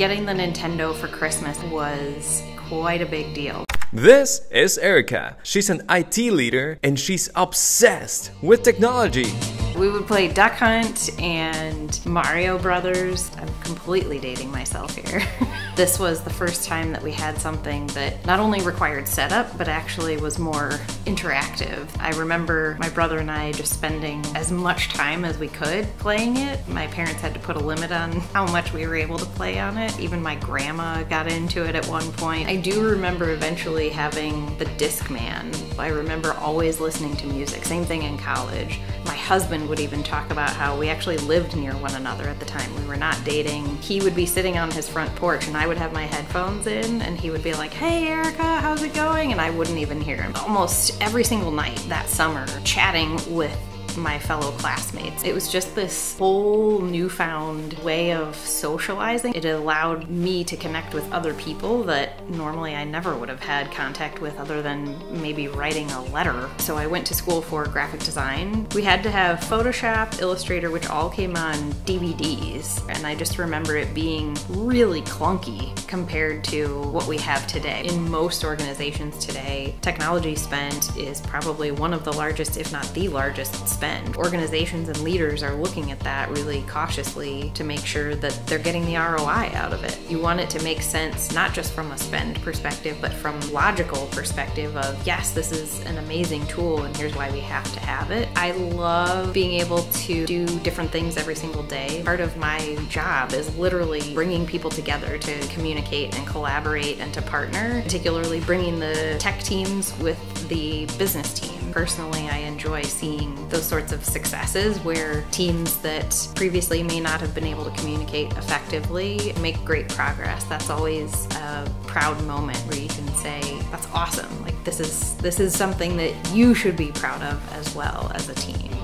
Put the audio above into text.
Getting the Nintendo for Christmas was quite a big deal. This is Erica. She's an IT leader and she's obsessed with technology. We would play Duck Hunt and Mario Brothers. I'm completely dating myself here. this was the first time that we had something that not only required setup, but actually was more interactive. I remember my brother and I just spending as much time as we could playing it. My parents had to put a limit on how much we were able to play on it. Even my grandma got into it at one point. I do remember eventually having the Discman. I remember always listening to music. Same thing in college. My husband would even talk about how we actually lived near one another at the time. We were not dating. He would be sitting on his front porch and I would have my headphones in and he would be like, hey Erica, how's it going? And I wouldn't even hear him. Almost every single night that summer, chatting with my fellow classmates. It was just this whole newfound way of socializing. It allowed me to connect with other people that normally I never would have had contact with other than maybe writing a letter. So I went to school for graphic design. We had to have Photoshop, Illustrator, which all came on DVDs. And I just remember it being really clunky compared to what we have today. In most organizations today, technology spend is probably one of the largest, if not the largest spend. Organizations and leaders are looking at that really cautiously to make sure that they're getting the ROI out of it. You want it to make sense not just from a spend perspective, but from logical perspective of yes, this is an amazing tool and here's why we have to have it. I love being able to do different things every single day. Part of my job is literally bringing people together to communicate and collaborate and to partner, particularly bringing the tech teams with the business team. Personally, I enjoy seeing those sorts of successes where teams that previously may not have been able to communicate effectively make great progress. That's always a proud moment where you can say, that's awesome. Like this is this is something that you should be proud of as well as a team.